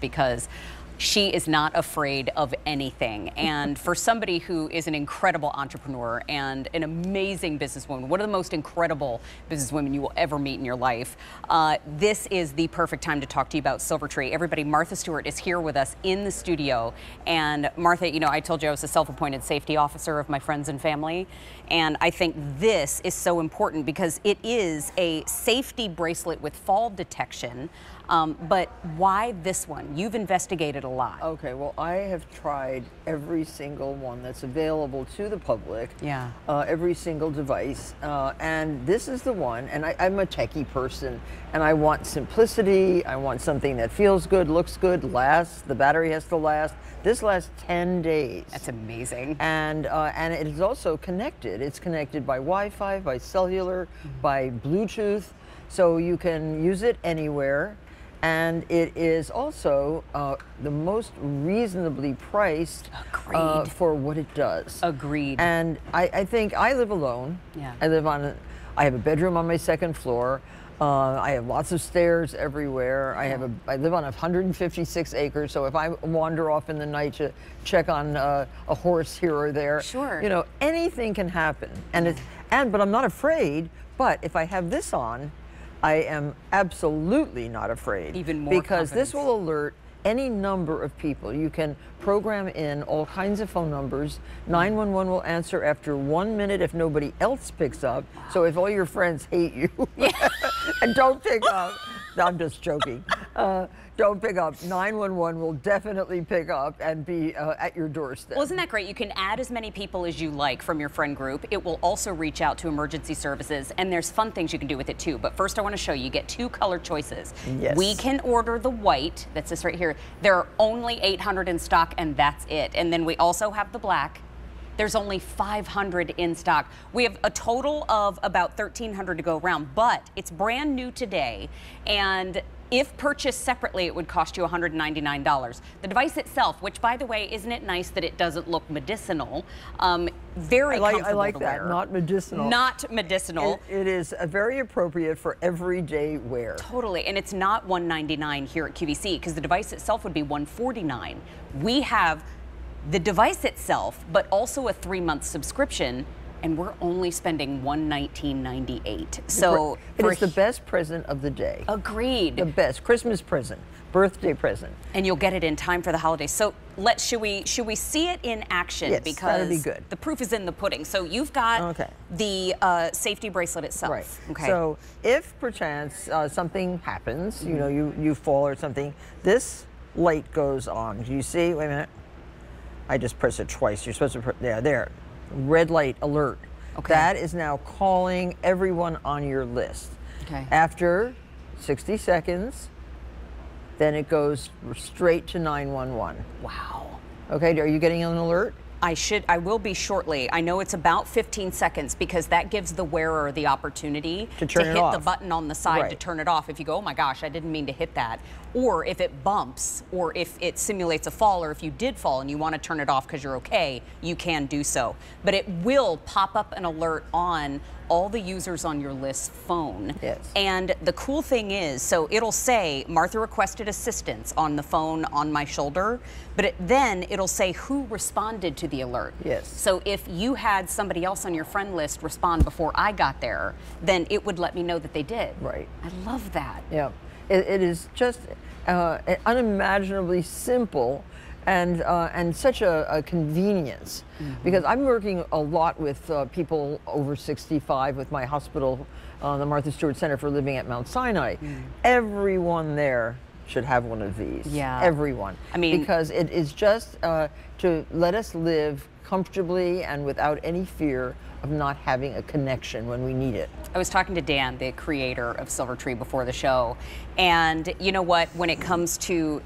because she is not afraid of anything. And for somebody who is an incredible entrepreneur and an amazing businesswoman, one of the most incredible businesswomen you will ever meet in your life, uh, this is the perfect time to talk to you about Silvertree. Everybody, Martha Stewart is here with us in the studio. And Martha, you know, I told you I was a self-appointed safety officer of my friends and family. And I think this is so important because it is a safety bracelet with fall detection. Um, but why this one? You've investigated a lot. Okay, well, I have tried every single one that's available to the public. Yeah. Uh, every single device. Uh, and this is the one, and I, I'm a techie person, and I want simplicity. I want something that feels good, looks good, lasts. The battery has to last. This lasts 10 days. That's amazing. And, uh, and it is also connected. It's connected by Wi-Fi, by cellular, mm -hmm. by Bluetooth. So you can use it anywhere and it is also uh, the most reasonably priced uh, for what it does. Agreed. And I, I, think I live alone. Yeah. I live on, a, I have a bedroom on my second floor. Uh, I have lots of stairs everywhere. I have a, I live on 156 acres, so if I wander off in the night to check on uh, a horse here or there, sure. you know, anything can happen. And it's, and but I'm not afraid. But if I have this on, I am absolutely not afraid. Even more Because confidence. this will alert any number of people. You can program in all kinds of phone numbers. 911 will answer after one minute if nobody else picks up. So if all your friends hate you and don't pick up, I'm just joking. Uh, don't pick up. 911 will definitely pick up and be uh, at your doorstep. Well, isn't that great? You can add as many people as you like from your friend group. It will also reach out to emergency services, and there's fun things you can do with it too. But first, I want to show you, you get two color choices. Yes. We can order the white, that's this right here. There are only 800 in stock, and that's it. And then we also have the black. There's only 500 in stock. We have a total of about 1,300 to go around, but it's brand new today. And if purchased separately, it would cost you $199. The device itself, which by the way, isn't it nice that it doesn't look medicinal? Um, very I like, comfortable I like that, wear. not medicinal. Not medicinal. it, it is very appropriate for everyday wear. Totally, and it's not 199 here at QVC because the device itself would be 149. We have the device itself, but also a three-month subscription and we're only spending $119.98. So it is the best present of the day. Agreed. The best Christmas present, birthday present. And you'll get it in time for the holidays. So let should we should we see it in action yes, because be good. the proof is in the pudding. So you've got okay. the uh, safety bracelet itself. Right. Okay. So if perchance uh, something happens, you know, you you fall or something, this light goes on. Do you see? Wait a minute. I just press it twice. You're supposed to press, there, there red light alert. Okay. That is now calling everyone on your list. Okay. After 60 seconds, then it goes straight to 911. Wow. Okay, are you getting an alert? I should, I will be shortly. I know it's about 15 seconds because that gives the wearer the opportunity to, to hit off. the button on the side right. to turn it off. If you go, oh my gosh, I didn't mean to hit that. Or if it bumps, or if it simulates a fall, or if you did fall and you want to turn it off because you're okay, you can do so. But it will pop up an alert on all the users on your list phone. Yes. And the cool thing is, so it'll say Martha requested assistance on the phone on my shoulder, but it, then it'll say who responded to the alert. Yes. So if you had somebody else on your friend list respond before I got there, then it would let me know that they did. Right. I love that. Yeah. it, it is just uh, unimaginably simple and uh, and such a, a convenience mm -hmm. because I'm working a lot with uh, people over 65 with my hospital, uh, the Martha Stewart Center for Living at Mount Sinai. Mm. Everyone there should have one of these. Yeah. Everyone. I mean, because it is just uh, to let us live comfortably and without any fear of not having a connection when we need it. I was talking to Dan, the creator of Silvertree, before the show, and you know what? When it comes to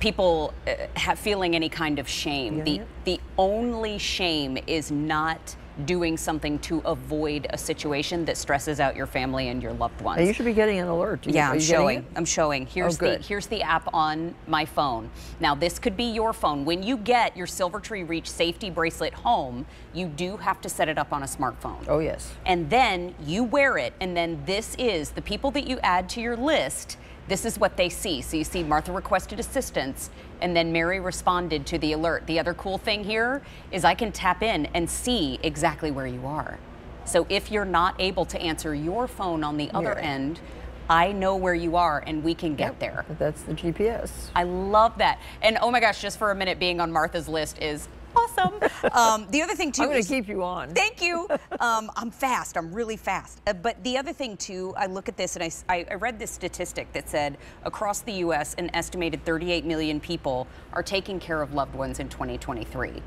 people uh, feeling any kind of shame, yeah, the yeah. the only shame is not doing something to avoid a situation that stresses out your family and your loved ones. Now you should be getting an alert. yeah, I'm showing. I'm showing. Here's oh, the here's the app on my phone. Now this could be your phone. When you get your Silvertree Reach safety bracelet home, you do have to set it up on a smartphone. Oh yes. And then you wear it, and then this is the people that you add to your list this is what they see. So you see Martha requested assistance and then Mary responded to the alert. The other cool thing here is I can tap in and see exactly where you are. So if you're not able to answer your phone on the other Yeah. end, I know where you are and we can get there. That's the GPS. I love that. And oh my gosh, just for a minute, being on Martha's list is awesome. Um, the other thing too I'm going is to keep you on. Thank you. Um, I'm fast. I'm really fast. Uh, but the other thing too, I look at this and I, I read this statistic that said across the U.S., an estimated 38 million people are taking care of loved ones in 2023.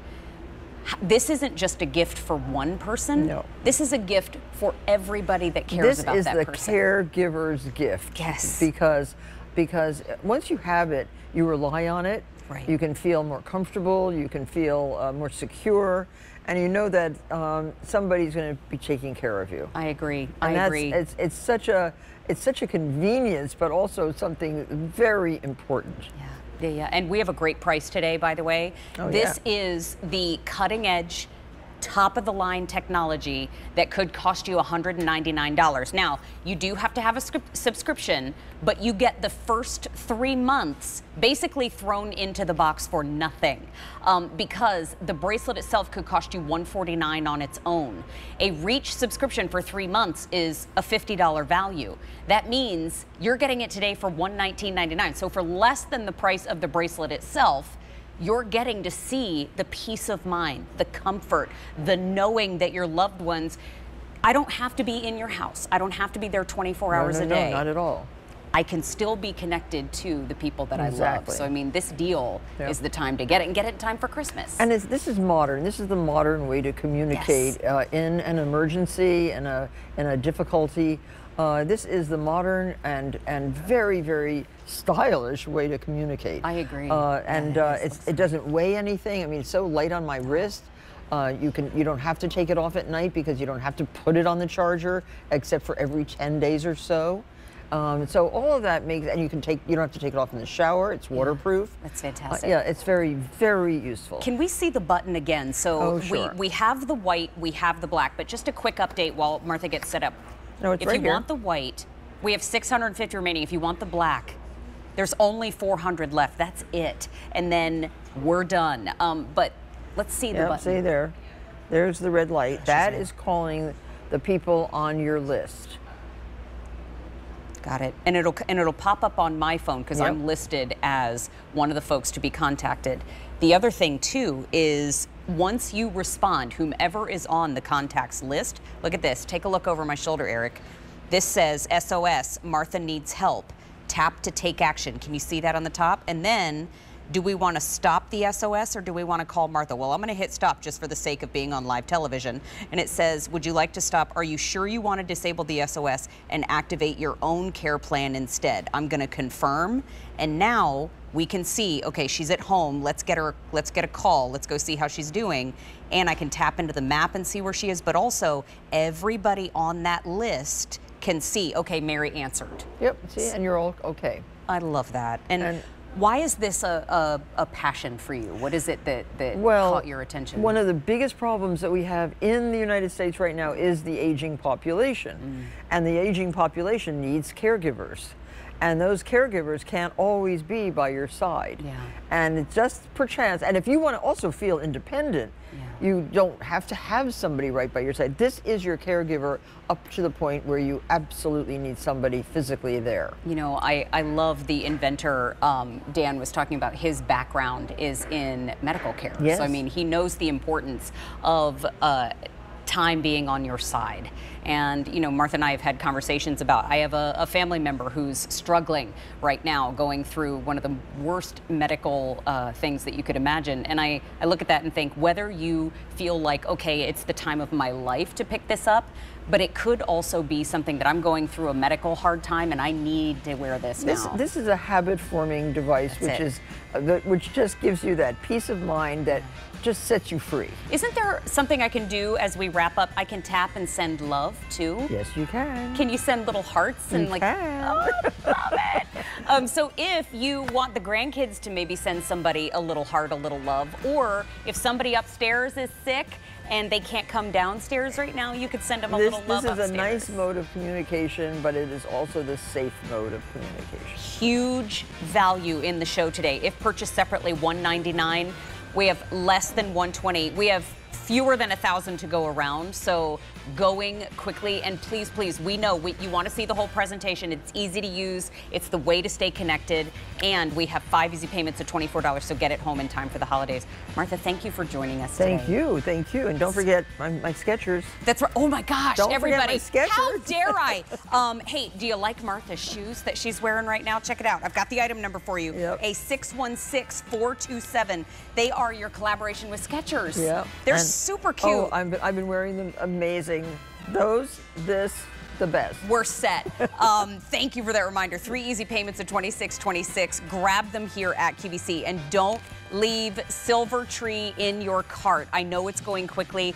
This isn't just a gift for one person. No. This is a gift for everybody that cares this about is that the caregiver's gift. Yes. Because because once you have it, you rely on it. Right. You can feel more comfortable. You can feel uh, more secure, and you know that um, somebody's going to be taking care of you. I agree. and I that's, agree. It's it's such a it's such a convenience, but also something very important. Yeah, yeah, yeah. And we have a great price today, by the way. Oh, this yeah. is the cutting edge, top of the line technology that could cost you $199. Now, you do have to have a subscription, but you get the first three months basically thrown into the box for nothing um, because the bracelet itself could cost you 149 on its own. A Reach subscription for three months is a $50 value. That means you're getting it today for $119.99. So for less than the price of the bracelet itself, you're getting to see the peace of mind, the comfort, the knowing that your loved ones. I don't have to be in your house. I don't have to be there 24 No, hours no, a day. No, not at all. I can still be connected to the people that I love. Exactly. So I mean, this deal Yeah. is the time to get it and get it in time for Christmas. And this is modern. This is the modern way to communicate uh, in an emergency and a in a difficulty. Uh, this is the modern and and very very stylish way to communicate. I agree. Uh, Yeah, and it uh, it's, it doesn't weigh anything. I mean, it's so light on my wrist. Uh, you can you don't have to take it off at night because you don't have to put it on the charger except for every 10 days or so. Um, so all of that makes and you can take you don't have to take it off in the shower. It's waterproof. That's Uh, fantastic. yeah, it's very very useful. Can we see the button again? So Oh, we, we have the white, we have the black, but just a quick update while Martha gets set up. No, it's if right you here. want the white, we have 650 remaining. If you want the black, there's only 400 left. That's it. And then we're done. Um, but let's see the Yep, button. see there. There's the red light. That is calling the people on your list. Got it. And it'll and it'll pop up on my phone because Yep. I'm listed as one of the folks to be contacted. The other thing too is once you respond, whomever is on the contacts list, look at this. Take a look over my shoulder, Eric. This says SOS, Martha needs help. Tap to take action. Can you see that on the top? And then do we want to stop the SOS or do we want to call Martha? Well, I'm going to hit stop just for the sake of being on live television. And it says, Would you like to stop? Are you sure you want to disable the SOS and activate your own care plan instead? I'm going to confirm. And now we can see, okay, she's at home. Let's get her, let's get a call. Let's go see how she's doing. And I can tap into the map and see where she is. But also, everybody on that list can see, okay, Mary answered. Yep, see, and you're all okay. I love that. And, And- why is this a, a, a passion for you? What is it that, that Well, caught your attention? One of the biggest problems that we have in the United States right now is the aging population. Mm. And the aging population needs caregivers. And those caregivers can't always be by your side. Yeah. And it's just perchance, and if you want to also feel independent, you don't have to have somebody right by your side. This is your caregiver up to the point where you absolutely need somebody physically there. You know, I, I love the inventor. Um, Dan was talking about his background is in medical care. Yes. So, I mean, he knows the importance of uh, time being on your side. And, you know, Martha and I have had conversations about, I have a, a family member who's struggling right now, going through one of the worst medical uh, things that you could imagine. And I, I look at that and think whether you feel like, okay, it's the time of my life to pick this up, but it could also be something that I'm going through a medical hard time and I need to wear this, This, now. this is a habit forming device, That's which it. is uh, which just gives you that peace of mind that just sets you free. Isn't there something I can do as we wrap up? I can tap and send love too. Yes, you can. Can you send little hearts and You like? can. Oh, love it. Um, so if you want the grandkids to maybe send somebody a little heart, a little love, or if somebody upstairs is sick and they can't come downstairs right now, you could send them a This, little this love is a nice mode of communication, but it is also the safe mode of communication. huge value in the show today. If purchased separately, 199. We have less than 120. We have fewer than a thousand to go around. So going quickly and please, please, we know we, you want to see the whole presentation. It's easy to use. It's the way to stay connected. And we have five easy payments of $24. So get it home in time for the holidays. Martha, thank you for joining us today. Thank today. you, thank you, and don't forget my, my Skechers. That's right. Oh my gosh, Don't everybody. Skechers. How dare I? Um, hey, do you like Martha's shoes that she's wearing right now? Check it out. I've got the item number for you. Yep. A 616427. They are your collaboration with Skechers. Yeah, They're and- super cute. Oh, I'm, I've been wearing them. Amazing. Those, this, the best. We're set. Um, thank you for that reminder. Three easy payments of 2626. Grab them here at QVC and don't leave Silvertree in your cart. I know it's going quickly.